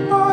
my